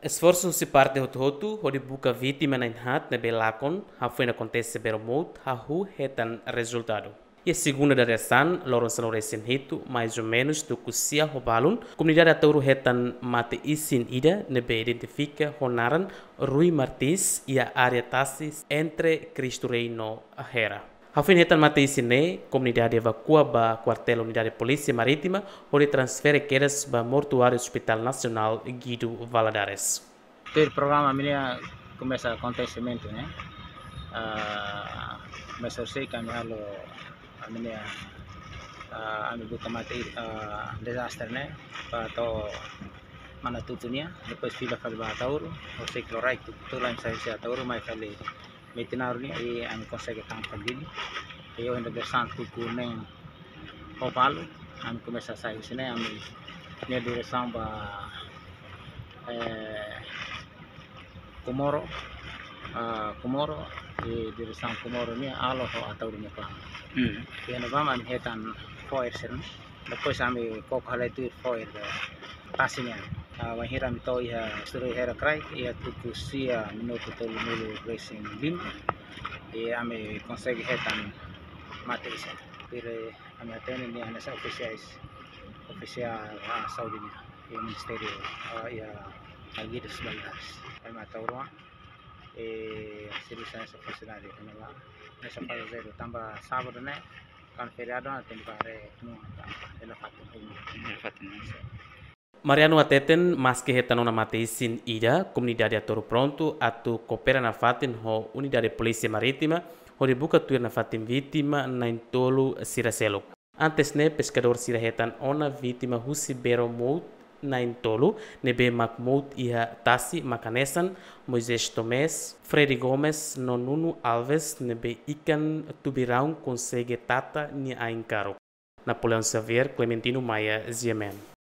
Esforço se parte hotu-hotu, onde buka vítima na inhat na belakon, ha foi na acontece beromut, ha hu hetan resultado. E a da resan, loron sa recém hito, mais ou menos do que se roubalun, comunidade atauro hetan mate isin ida, nebe identifica honaran Rui Martins e a área tassis entre Cristo Reino Hera. Hafin hetan mate isine, comunidade evacua ba quartel unidade polícia marítima, onde transfere quedas ba mortuário Hospital Nacional Guido Valadares. O programa minha começa acontecimento, né? Uh, começa a ser caminhado a minha uh, ame buka mati uh, disaster né? Para mana tutunya, depois fila fali ba tauro, o sei chloride, tutulan sa siya tauro, mai fali metinaruni e ami consegue tampar dele e eu ainda versando com nem o palo ami começa a sair sini ami minha direção ba eh, Komoro uh, Komoro e direção Komoro ni alo ho atau dunia pa e na vama ami hetan foir sen depois ami kok halai tu foir pasinya wahira mito iha suru hera krai ia tuku sia minuto tolu mulu racing lim e ame consegue hetan mate isa. Pire ame atene ni anas oficiais oficial uh, saudi ni e ministerio uh, ia Algides Baldas ame ataurua e sirisa essa funcionário ame lá nessa fase zero tamba sábado né kan feriado na tempo are no ela Mariano ateten mas que retanona mateisin ida comunidade atoro pronto atu coopera na fatin ho unidade polícia marítima ho buka tuir na fatin vítima na intolo siracelo. Antes ne pescador sirahetan ona vítima husi bero mout na intolo nebe mak mout iha tasi makanesan Moisés Tomés, Freddy Gomes, Nonuno Alves nebe ikan tubirão consegue tata ni aincaro. Napoleão Xavier, Clementino Maia, Ziemen.